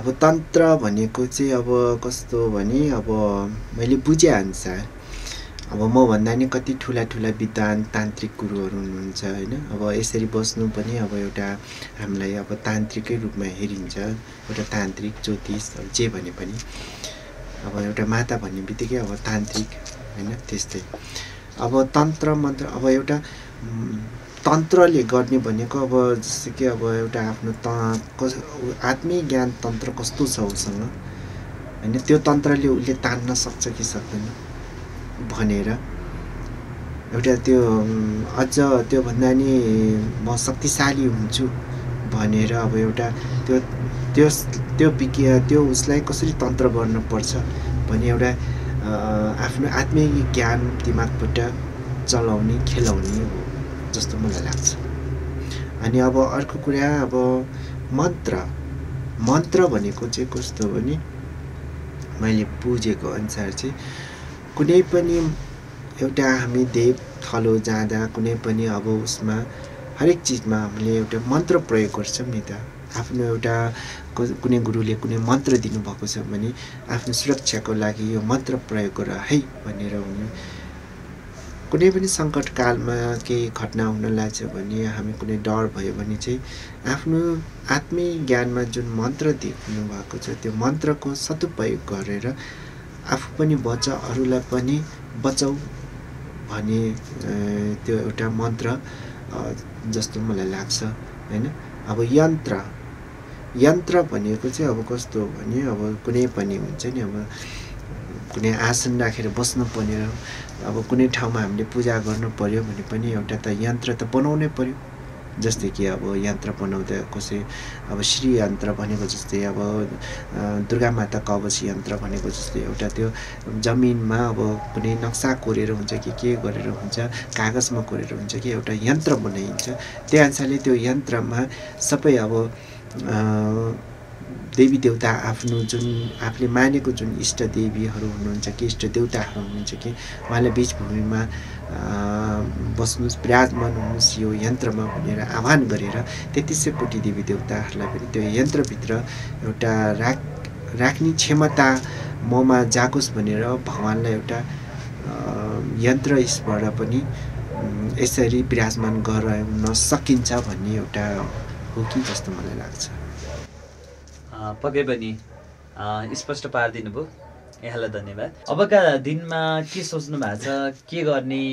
अब तन्त्र भनेको चाहिँ अब कस्तो भने अब मैले बुझेअनुसार अब मभन्दा नि कति ठुला ठुला विद्वान तान्त्रिक गुरुहरू हुनुहुन्छ होइन। अब यसरी बस्नु पनि अब एउटा हामीलाई अब तान्त्रिकै रूपमा हेरिन्छ। एउटा तान्त्रिक ज्योतिष जे भने पनि। अब एउटा माता भन्ने बित्तिकै अब तान्त्रिक होइन त्यस्तै। अब तन्त्र मन्त्र अब एउटा तन्त्रले गर्ने भनेको अब जस्तो कि अब एउटा आफ्नो त कस आत्मीय ज्ञान तन्त्र कस्तो छ उसँग? होइन त्यो तन्त्रले उसले तान्न सक्छ कि सक्दैन भनेर। एउटा त्यो अझ त्योभन्दा नि म शक्तिशाली हुन्छु भनेर अब एउटा त्यो त्यो त्यो विज्ञ त्यो उसलाई कसरी तन्त्र गर्नुपर्छ भने एउटा आफ्नो आत्मीय ज्ञान दिमागबाट चलाउने खेलाउने हो। जस्तो मलाई लाग्छ। अनि अब अर्को कुरा अब मन्त्र। मन्त्र भनेको चाहिँ कस्तो भने मैले बुझेको अनुसार चाहिँ कुनै पनि एउटा हामी देव थलो जाँदा कुनै पनि अब उसमा हरेक चिजमा हामीले एउटा मन्त्र प्रयोग गर्छौँ नि त। आफ्नो एउटा कुनै गुरुले कुनै मन्त्र दिनुभएको छ भने आफ्नो सुरक्षाको लागि यो मन्त्र प्रयोग गर है भनेर हुने कुनै पनि सङ्कटकालमा केही घटना हुन लाग्छ भने हामी कुनै डर भयो भने चाहिँ आफ्नो आत्मीय ज्ञानमा जुन मन्त्र दिनु भएको छ त्यो मन्त्रको सदुपयोग गरेर आफू पनि बच अरूलाई पनि बचाउ भन्ने त्यो एउटा मन्त्र जस्तो मलाई लाग्छ होइन? अब यन्त्र यन्त्र भनेको चाहिँ अब कस्तो भने अब कुनै पनि हुन्छ नि अब कुनै आसन राखेर बस्नु पर्यो अब कुनै ठाउँमा हामीले पूजा गर्नु पऱ्यो भने पनि एउटा त यन्त्र त बनाउनै पऱ्यो जस्तै कि अब यन्त्र बनाउँदा कसै अब श्री यन्त्र भनेको जस्तै अब दुर्गा माता कवच यन्त्र भनेको जस्तै एउटा त्यो जमिनमा अब कुनै नक्सा कोरेर हुन्छ कि के गरेर हुन्छ कागजमा कोरेर हुन्छ कि एउटा यन्त्र बनाइन्छ। त्यही अनुसारले त्यो यन्त्रमा सबै अब देवी देवता आफ्नो जुन आफूले मानेको जुन इष्ट देवीहरू हुनुहुन्छ कि इष्ट देवताहरू हुनुहुन्छ कि उहाँले बिचभूमिमा बस्नुहोस् विराजमान हुनुहोस् यो यन्त्रमा भनेर आह्वान गरेर तेत्तिस सय कोटी देवी देवताहरूलाई पनि त्यो यन्त्रभित्र एउटा राख राख्ने क्षमता ममा जागोस् भनेर भगवान्लाई एउटा यन्त्रबाट पनि यसरी विराजमान गराउन सकिन्छ भन्ने एउटा हो कि जस्तो मलाई लाग्छ। पक्कै पनि स्पष्ट पारिदिनु भयो। यहाँलाई धन्यवाद। अबका दिनमा के सोच्नु भएको छ के गर्ने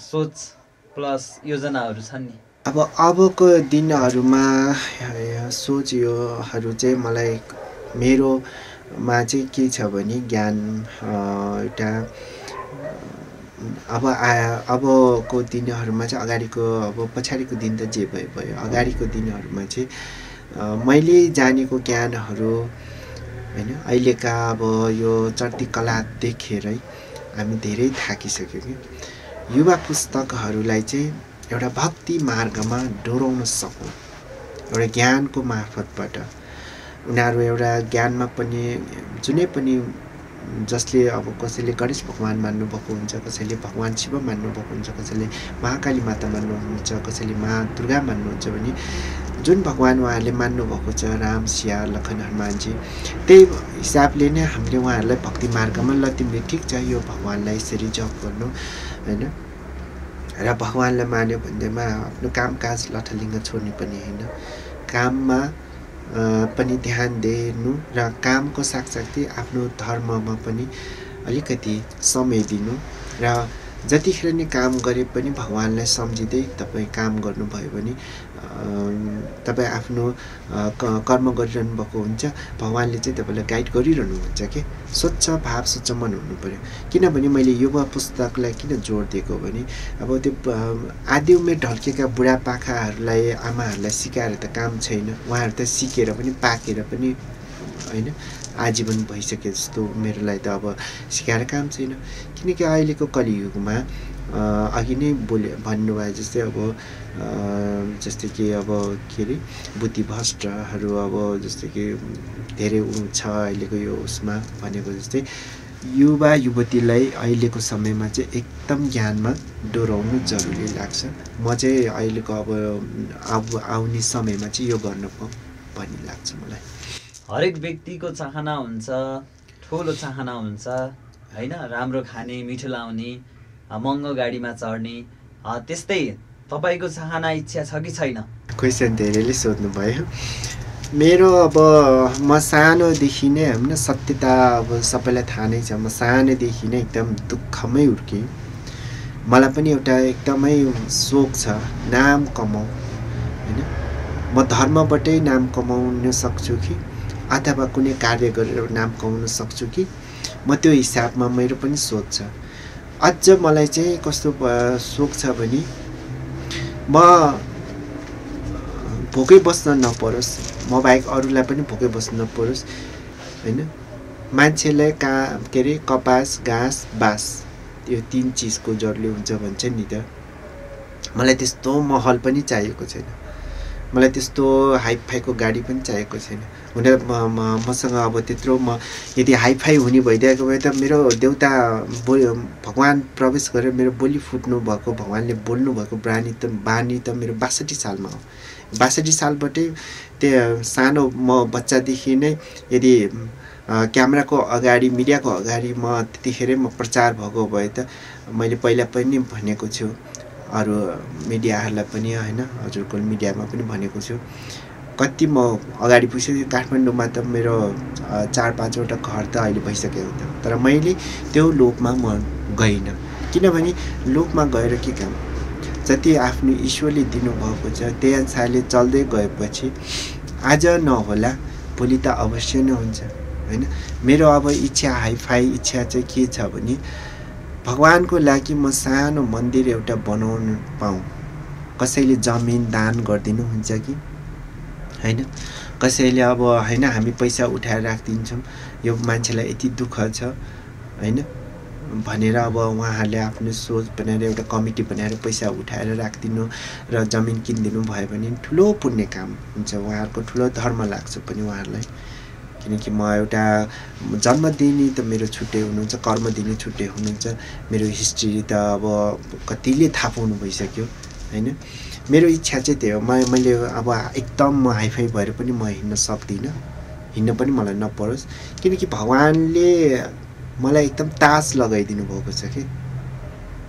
सोच प्लस योजनाहरू छन् नि? अब अबको दिनहरूमा सोच योहरू चाहिँ मलाई मेरोमा चाहिँ के छ भने ज्ञान एउटा अब आया अबको दिनहरूमा चाहिँ अगाडिको अब पछाडिको दिन त जे भयो भयो। अगाडिको दिनहरूमा चाहिँ मैले जानेको ज्ञानहरू होइन अहिलेका अब यो चढ्ती कला देखेरै हामी धेरै थाकिसक्यौँ कि। युवा पुस्तकहरूलाई चाहिँ एउटा भक्ति मार्गमा डोराउन सकौँ। एउटा ज्ञानको मार्फतबाट। उनीहरू एउटा ज्ञानमा पनि जुनै पनि जसले अब कसैले गणेश भगवान् मान्नुभएको हुन्छ कसैले भगवान् शिव मान्नुभएको हुन्छ कसैले महाकाली माता मान्नुहुन्छ कसैले मा दुर्गा मान्नुहुन्छ भने जुन भगवान् उहाँहरूले मान्नुभएको छ राम सिया लखन हनुमानजी त्यही हिसाबले नै हामीले उहाँहरूलाई भक्ति मार्गमा ल तिमीले ठिक छ यो भगवान्लाई यसरी जप गर्नु होइन र भगवान्लाई मान्यो भन्दैमा आफ्नो कामकाज लठलिङ्ग छोड्ने पनि होइन काममा पनि ध्यान दिनु र कामको साथसाथै आफ्नो धर्ममा पनि अलिकति समय दिनु र जतिखेर नै काम गरे पनि भगवान्लाई सम्झिँदै तपाईँ काम गर्नुभयो भने तपाईँ आफ्नो कर्म गरिरहनु भएको हुन्छ। भगवान्ले चाहिँ तपाईँलाई गाइड गरिरहनुहुन्छ कि? स्वच्छ भाव स्वच्छ मन हुनु पऱ्यो किनभने मैले युवा पुस्तकलाई किन जोड दिएको भने अब त्यो आदि उमेर ढल्केका बुढापाकाहरूलाई आमाहरूलाई सिकाएर त काम छैन। उहाँहरू त सिकेर पनि पाकेर पनि होइन? आजीवन भइसके जस्तो मेरोलाई त अब सिकाएर काम छैन। किनकि अहिलेको कलियुगमा अघि नै बोले भन्नुभयो जस्तै अब जस्तै कि अब के अरे बुद्धिभ्रष्टहरू अब जस्तै कि धेरै छ अहिलेको यो उसमा भनेको जस्तै युवा युवतीलाई अहिलेको समयमा चाहिँ एकदम ज्ञानमा डोराउनु जरुरी लाग्छ। म चाहिँ अहिलेको अब अब आउने समयमा चाहिँ यो गर्न भन्ने लाग्छ मलाई। हरेक व्यक्तिको चाहना हुन्छ ठुलो चाहना हुन्छ होइन? राम्रो खाने मिठो लाउने महँगो गाडीमा चढ्ने त्यस्तै तपाईँको चाहना इच्छा छ कि छैन? क्वेसन धेरैले सोध्नुभयो। मेरो अब म सानोदेखि नै होइन सत्यता अब सबैलाई थाहा नै छ। म सानोदेखि नै एकदम दुःखमै हुर्केँ। मलाई पनि एउटा एकदमै सोख छ नाम कमाऊ होइन? म धर्मबाटै नाम कमाउन सक्छु कि? अथवा कुनै कार्य गरेर नाम कमाउन सक्छु कि? म त्यो हिसाबमा मेरो पनि सोच छ। अझ मलाई चाहिँ कस्तो सोख छ भने म भोकै बस्न नपरोस्। म बाहेक अरूलाई पनि भोकै बस्न नपरोस् होइन? मान्छेलाई का के अरे कपास घाँस बाँस यो तिन चिजको जडले हुन्छ भन्छ नि त। मलाई त्यस्तो महल पनि चाहिएको छैन। मलाई त्यस्तो हाइफाईको गाडी पनि चाहिएको छैन। हुन म मसँग अब त्यत्रो म यदि हाइफाई हुने भइदिएको भए त मेरो देउता बो भगवान् प्रवेश गरेर मेरो बोली फुट्नु भएको भगवान्ले बोल्नु भएको बानी त बानी त मेरो बासठी सालमा हो। बासठी सालबाटै त्यो सानो म बच्चादेखि नै यदि क्यामेराको अगाडि मिडियाको अगाडि म त्यतिखेरै म प्रचार भएको भए त मैले पहिला पनि भनेको छु। अरू मिडियाहरूलाई पनि होइन हजुरको मिडियामा पनि भनेको छु। कति म अगाडि पुगिसक्यो काठमाडौँमा त मेरो चार पाँचवटा घर त अहिले भइसकेको थियो। तर मैले त्यो लोभमा म गइनँ। किनभने लोभमा गएर के काम? जति आफ्नो ईश्वरले दिनुभएको छ त्यही अनुसारले चल्दै गएपछि आज नहोला भोलि त अवश्य नै हुन्छ होइन? मेरो अब इच्छा हाइफाई इच्छा चाहिँ के छ भने भगवान्को लागि म सानो मन्दिर एउटा बनाउनु पाऊँ। कसैले जमिन दान गरिदिनु हुन्छ कि? होइन। कसैले अब होइन हामी पैसा उठाएर राखिदिन्छौँ। यो मान्छेलाई यति दुःख छ होइन? भनेर अब उहाँहरूले आफ्नो सोच बनाएर एउटा कमिटी बनाएर पैसा उठाएर राखिदिनु र जमिन किनिदिनु भयो भने ठुलो पुण्य काम हुन्छ। उहाँहरूको ठुलो धर्म लाग्छ पनि उहाँहरूलाई। किनकि म एउटा जन्म दिने त मेरो छुट्टै हुनुहुन्छ कर्म दिने छुट्टै हुनुहुन्छ। मेरो हिस्ट्री त अब कतिले थाहा पाउनु भइसक्यो होइन? मेरो इच्छा चाहिँ त्यही हो। म मैले अब एकदम म हाइफाई भएर पनि म हिँड्न सक्दिनँ। हिँड्न पनि मलाई नपरोस्। किनकि भगवान्ले मलाई एकदम तास लगाइदिनु भएको छ कि।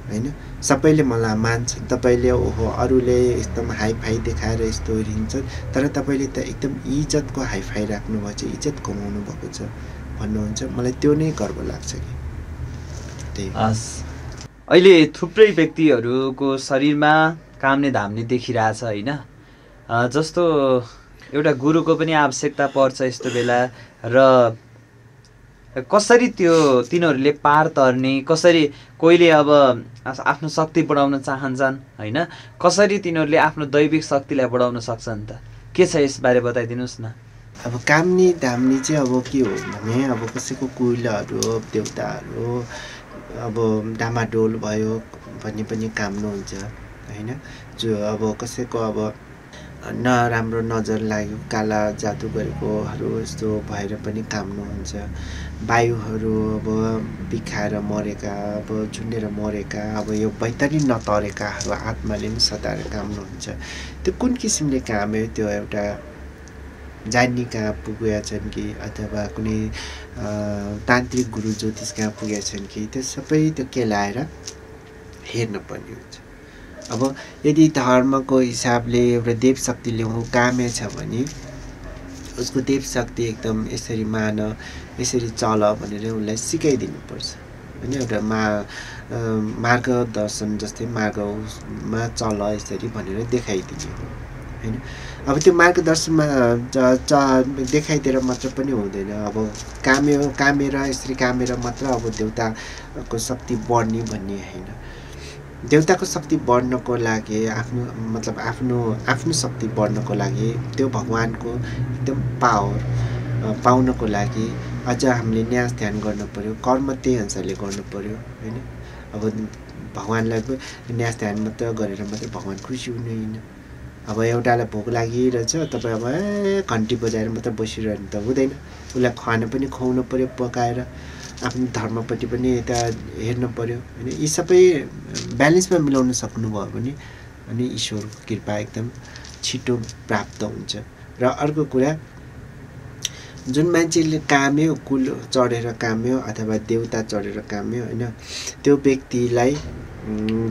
होइन? सबैले मलाई मान्छन्। तपाईँले ओहो अरूले एकदम हाइफाई देखाएर यस्तो हिँड्छन् तर तपाईँले त एकदम इज्जतको हाइफाई राख्नुभएको छ इज्जत कमाउनु भएको छ भन्नुहुन्छ। मलाई त्यो नै गर्व लाग्छ कि। त्यही। हस्। अहिले थुप्रै व्यक्तिहरूको शरीरमा काम्ने धाम्ने देखिरहेछ होइन? जस्तो एउटा गुरुको पनि आवश्यकता पर्छ यस्तो बेला र कसरी त्यो तिनीहरूले पार तर्ने कसरी कोहीले अब आफ्नो शक्ति बढाउन चाहन्छन् होइन? कसरी तिनीहरूले आफ्नो दैविक शक्तिलाई बढाउन सक्छन् त? के छ यसबारे बताइदिनुहोस् न। अब काम्ने धाम्ने चाहिँ अब के हो भने अब कसैको कुइलाहरू देउताहरू अब डामाडोल भयो भन्ने पनि काम्नुहुन्छ होइन? जो अब कसैको अब नराम्रो नजर लाग्यो। काला जादु गरेकोहरू यस्तो भएर पनि काम्नुहुन्छ। वायुहरू अब बिखाएर मरेका अब झुन्डेर मरेका अब यो बैतरी नतरेकाहरू आत्माले पनि सताएर काम्नुहुन्छ। त्यो कुन किसिमले काम्यो त्यो एउटा जान्ने कहाँ पुगेका छन् कि अथवा कुनै तान्त्रिक गुरु ज्योतिष कहाँ पुगेका छन् कि त्यो सबै त्यो केलाएर हेर्नुपर्ने हुन्छ। अब यदि धर्मको हिसाबले एउटा देव शक्तिले ऊ कामे छ भने उसको देव शक्ति एकदम यसरी मान यसरी चल भनेर उसलाई सिकाइदिनुपर्छ। होइन एउटा मा मार्गदर्शन जस्तै मार्गमा चल यसरी भनेर देखाइदिने हो। होइन? अब त्यो मार्गदर्शनमा च देखाइदिएर मात्र पनि हुँदैन। अब काम्यो कामेर यसरी कामेर मात्र अब देउताको शक्ति बढ्ने भन्ने होइन। देउताको शक्ति बढ्नको लागि आफ्नो मतलब आफ्नो आफ्नो शक्ति बढ्नको लागि त्यो भगवान्को एकदम पावर पाउनको लागि अझ हामीले न्यास ध्यान गर्नु पऱ्यो कर्म त्यही अनुसारले गर्नु पऱ्यो होइन? अब भगवान्लाई न्यास ध्यान मात्र गरेर मात्रै भगवान् खुसी हुनुहुन्न अब एउटालाई भोक लागिरहेछ तपाईँ अब घन्टी बजाएर मात्र बसिरहनु त हुँदैन। उसलाई खाना पनि खुवाउनु पऱ्यो पकाएर। आफ्नो धर्मपट्टि पनि यता हेर्नु पऱ्यो होइन यी सबै ब्यालेन्समा मिलाउन सक्नुभयो भने अनि ईश्वरको कृपा एकदम छिटो प्राप्त हुन्छ। र अर्को कुरा जुन मान्छेले काम्यो कुल चढेर काम्यो अथवा देउता चढेर काम्यो होइन त्यो व्यक्तिलाई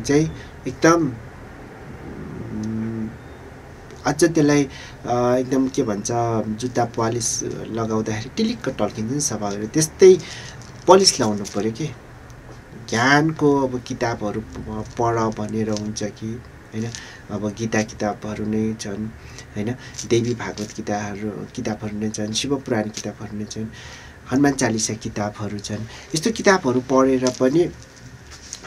चाहिँ एकदम अझ त्यसलाई एकदम के भन्छ जुत्ता पालिस लगाउँदाखेरि टिलिक्क टल्किन्छ नि सफा गरेर। त्यस्तै पलिस लाउनु पऱ्यो कि? ज्ञानको अब किताबहरू पढ भनेर हुन्छ कि? होइन? अब गीता किताबहरू नै छन् होइन? देवी भागवत किताबहरू किताबहरू नै छन् शिवपुराण किताबहरू नै छन् हनुमान चालिसा किताबहरू छन्। यस्तो किताबहरू पढेर पनि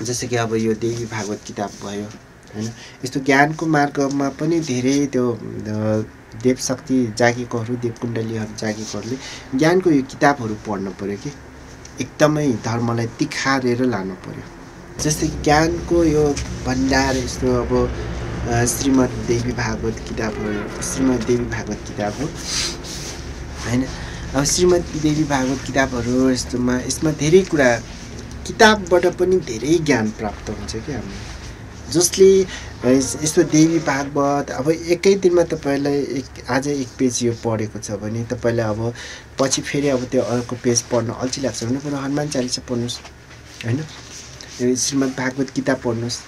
जस्तो कि अब यो देवी भागवत किताब भयो होइन? यस्तो ज्ञानको मार्गमा पनि धेरै त्यो अ, देव शक्ति जागेकोहरू देव कुण्डलीहरू जागेकोहरूले ज्ञानको यो किताबहरू पढ्नु पऱ्यो कि? एकदमै धर्मलाई तिखारेर लानु पऱ्यो जस्तै ज्ञानको यो भण्डार यस्तो अब श्रीमद् देवी भागवत किताबहरू श्रीमद् देवी भागवत किताब हो। होइन? अब श्रीमद् देवी भागवत किताबहरू यस्तोमा यसमा धेरै कुरा किताबबाट पनि धेरै ज्ञान प्राप्त हुन्छ क्या हाम्रो। जसले यस- यस्तो देवी भागवत अब एकै दिनमा तपाईँलाई एक आज एक पेज यो पढेको छ भने तपाईँलाई अब पछि फेरि अब त्यो अर्को पेज पढ्न अल्छी लाग्छ भने पनि हनुमान चालिसा पढ्नुहोस् होइन? श्रीमद् भागवत किताब पढ्नुहोस्।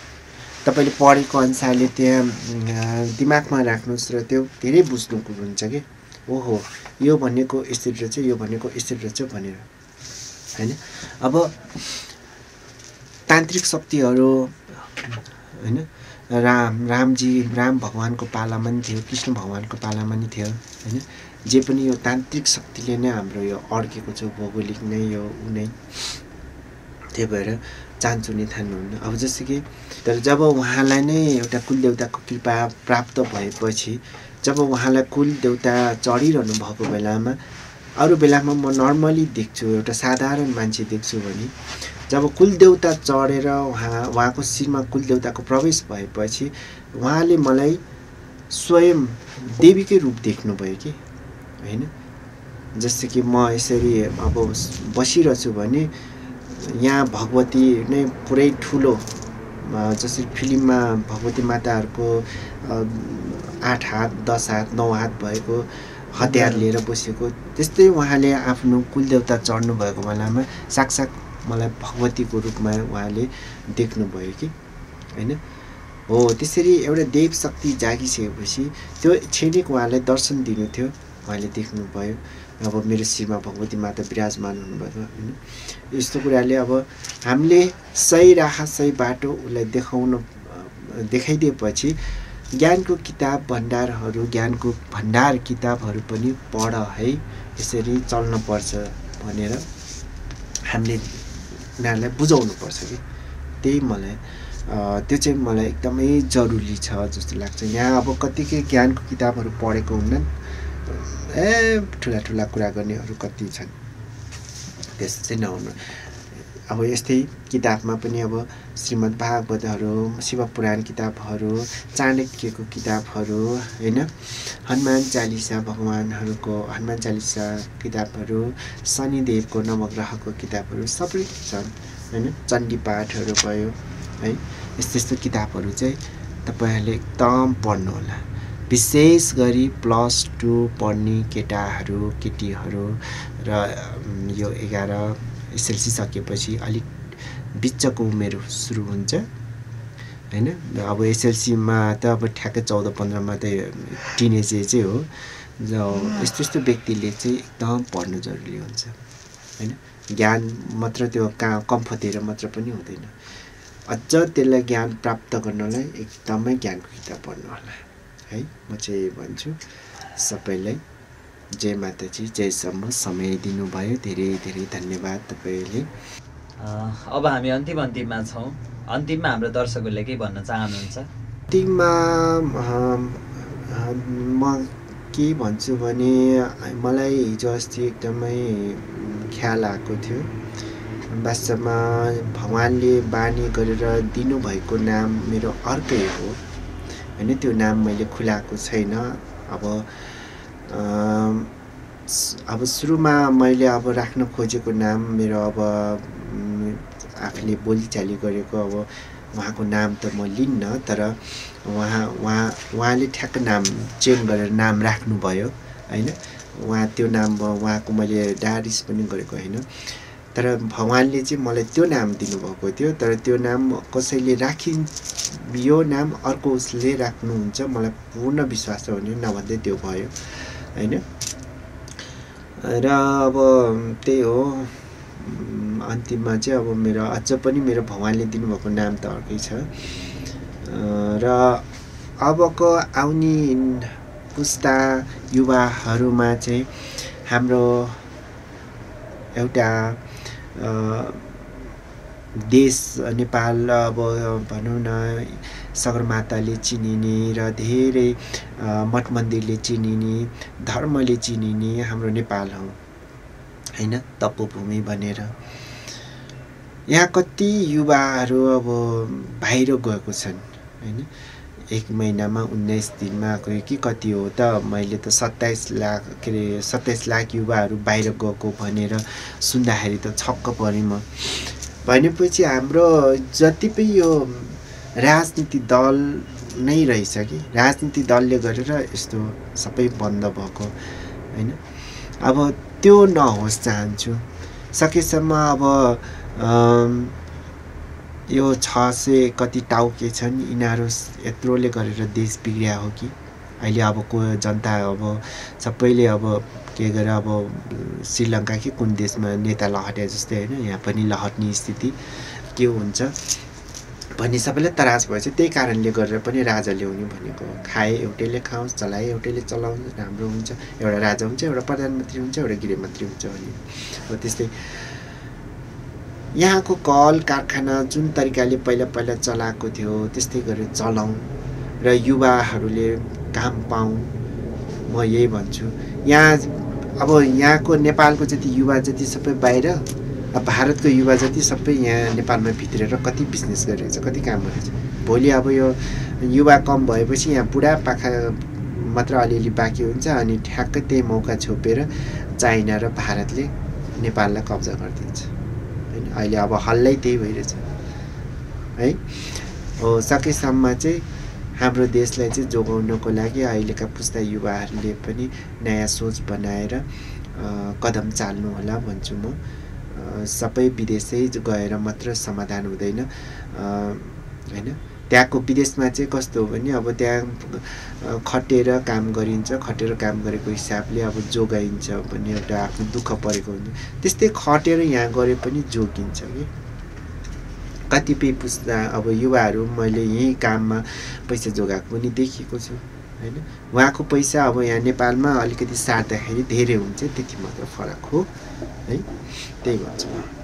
तपाईँले पढेको अनुसारले त्यहाँ दिमागमा राख्नुहोस् र त्यो धेरै बुझ्नु हुन्छ कि? ओहो यो भनेको यसरी रहेछ यो भनेको यसरी रहेछ भनेर होइन? अब तान्त्रिक शक्तिहरू होइन? राम रामजी राम भगवान्को पालामा नि थियो कृष्ण भगवान्को पालामा नि थियो होइन? जे पनि यो तान्त्रिक शक्तिले नै हाम्रो यो अड्केको छ भौगोलिक नै यो ऊ नै। त्यही भएर चान्चु नै थान्नुहुन्न। अब जस्तो कि तर जब उहाँलाई नै एउटा कुलदेउताको कृपा प्राप्त भएपछि जब उहाँलाई कुलदेउता चढिरहनु भएको बेलामा अरू बेलामा म नर्मली देख्छु एउटा साधारण मान्छे देख्छु भने जब कुलदेउता चढेर उहाँ उहाँको शिरमा कुलदेउताको प्रवेश भएपछि उहाँले मलाई स्वयं देवीकै रूप देख्नुभयो कि? होइन? जस्तो कि म यसरी अब बसिरहेछु भने यहाँ भगवती नै पुरै ठुलो जसरी फिल्ममा भगवती माताहरूको आठ हात दस हात नौ हात भएको हतियार लिएर बसेको। त्यस्तै उहाँले आफ्नो कुलदेउता चढ्नु भएको बेलामा साक्षात् मलाई भगवतीको रूपमा उहाँले देख्नुभयो कि होइन? हो त्यसरी एउटा देव शक्ति जागिसकेपछि त्यो क्षणिक उहाँलाई दर्शन दिनु थियो उहाँले देख्नुभयो। अब मेरो शिरमा भगवती माता विराजमान हुनुभएको होइन? यस्तो कुराले अब हामीले सही राह सही बाटो उसलाई देखाउन देखाइदिएपछि ज्ञानको किताब भण्डारहरू ज्ञानको भण्डार किताबहरू पनि पढ है यसरी चल्नुपर्छ भनेर हामीले उनीहरूलाई बुझाउनुपर्छ कि। त्यही मलाई त्यो चाहिँ मलाई एकदमै जरुरी छ जस्तो लाग्छ। यहाँ अब कतिकै ज्ञानको किताबहरू पढेको हुन्नन् ए ठुला ठुला कुरा गर्नेहरू कति छन्। त्यस्तो चाहिँ नहुनु। अब यस्तै किताबमा पनि अब श्रीमद् भागवतहरू शिवपुराण किताबहरू चाणक्यको किताबहरू होइन? हनुमान चालिसा भगवान्हरूको हनुमान चालिसा किताबहरू शनिदेवको नवग्रहको किताबहरू सबै छन् होइन? चण्डी पाठहरू भयो है? यस्तो यस्तो किताबहरू चाहिँ तपाईँहरूले एकदम पढ्नुहोला। विशेष गरी प्लस टू पढ्ने केटाहरू केटीहरू र यो एघार एसएलसी सकेपछि अलिक बिचको उमेर सुरु हुन्छ। होइन? अब एसएलसीमा त अब ठ्याक्कै चौध पन्ध्रमा त टिनेज एजै हो। यस्तो यस्तो व्यक्तिले चाहिँ एकदम पढ्नु जरुरी हुन्छ। होइन? ज्ञान मात्र त्यो कहाँ कम्फतेर मात्र पनि हुँदैन। अझ त्यसलाई ज्ञान प्राप्त गर्नलाई एकदमै ज्ञानको किताब पढ्नु होला। है? म चाहिँ भन्छु सबैलाई जय माताजी जयसम्म समय दिनुभयो। धेरै धेरै धन्यवाद तपाईँले। अब हामी अन्तिम अन्तिममा छौँ। अन्तिममा हाम्रो दर्शकहरूले के भन्न चाहनुहुन्छ? अन्तिममा म के भन्छु भने मलाई हिजो अस्ति एकदमै ख्याल आएको थियो। वास्तवमा भगवान्ले बानी गरेर दिनुभएको नाम मेरो अर्कै हो। होइन त्यो नाम मैले खुलाएको छैन। अब अब सुरुमा मैले अब राख्न खोजेको नाम मेरो अब आफूले बोलीचाली गरेको अब उहाँको नाम त म लिन्न तर उहाँ उहाँ उहाँले ठ्याक्क नाम चेन्ज गरेर नाम राख्नुभयो होइन? उहाँ त्यो नाम उहाँको मैले डारिस पनि गरेको होइन? तर भगवान्ले चाहिँ मलाई त्यो नाम दिनुभएको थियो तर त्यो नाम कसैले राखिन् यो नाम अर्को उसले राख्नुहुन्छ मलाई पूर्ण विश्वास छ भने नभन्दै त्यो भयो। होइन? र अब त्यही हो। अन्तिममा चाहिँ अब मेरो अझ पनि मेरो भगवान्ले दिनुभएको नाम त अर्कै छ। र अबको आउने पुस्ता युवाहरूमा चाहिँ हाम्रो एउटा देश नेपाल अब भनौँ न सगरमाताले चिनिने र धेरै मठ मन्दिरले चिनिने धर्मले चिनिने हाम्रो नेपाल हो। होइन? तपोभूमि भनेर। यहाँ कति युवाहरू अब बाहिर गएको छन् होइन? एक महिनामा उन्नाइस दिनमा गयो कि कति हो त? मैले त सत्ताइस लाख के अरे सत्ताइस लाख युवाहरू बाहिर गएको भनेर सुन्दाखेरि त छक्क परेँ म। भनेपछि हाम्रो जति पनि यो राजनीति दल नै रहेछ कि? राजनीति दलले गरेर यस्तो सबै बन्द भएको होइन? अब त्यो नहोस् चाहन्छु। सकेसम्म अब यो छ सय कति टाउके छन् यिनीहरू यत्रोले गरेर देश बिग्रिया हो कि? अहिले अब को जनता अब सबैले अब के गरेर अब श्रीलङ्का कि कुन देशमा नेता लहट्या जस्तै होइन? यहाँ पनि लहट्ने स्थिति के हुन्छ? भन्ने सबैलाई तराज भएछ त्यही कारणले गरेर पनि राजा ल्याउने भनेको। खाए एउटैले खाओस् चलाए एउटैले चलाओस् राम्रो हुन्छ। एउटा राजा हुन्छ एउटा प्रधानमन्त्री हुन्छ एउटा गृहमन्त्री हुन्छ भने। हो त्यस्तै। यहाँको कल कारखाना जुन तरिकाले पहिला पहिला चलाएको थियो त्यस्तै गरेर चलाउँ र युवाहरूले काम पाऊँ म यही भन्छु। यहाँ अब यहाँको नेपालको जति युवा जति सबै बाहिर भारतको युवा जति सबै यहाँ नेपालमा भित्रेर कति बिजनेस गरिरहेछ कति काम गरिरहेछ। भोलि अब यो युवा कम भएपछि यहाँ बुढापाका मात्र अलिअलि बाँकी हुन्छ अनि ठ्याक्कै त्यही मौका छोपेर चाइना र भारतले नेपाललाई कब्जा गरिदिन्छ। होइन अहिले अब हल्लै त्यही भइरहेछ। है हो सकेसम्म चाहिँ हाम्रो देशलाई चाहिँ जोगाउनको लागि अहिलेका पुस्ता युवाहरूले पनि नयाँ सोच बनाएर कदम चाल्नु होला भन्छु म। सबै विदेशै गएर मात्र समाधान हुँदैन। होइन? त्यहाँको विदेशमा चाहिँ कस्तो हो भने अब त्यहाँ खटेर काम गरिन्छ। खटेर काम गरेको हिसाबले अब जोगाइन्छ भन्ने एउटा आफ्नो दुःख परेको हुन्छ। त्यस्तै खटेर यहाँ गरे पनि जोगिन्छ कि? कतिपय पुस्ता अब युवाहरू मैले यहीँ काममा पैसा जोगाएको पनि देखेको छु होइन? उहाँको पैसा अब यहाँ नेपालमा अलिकति साट्दाखेरि धेरै हुन्छ त्यति मात्र फरक हो। है त्यही भन्छु म